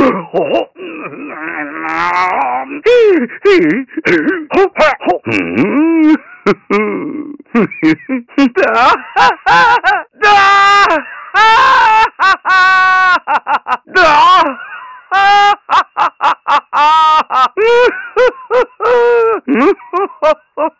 Ha ha ha!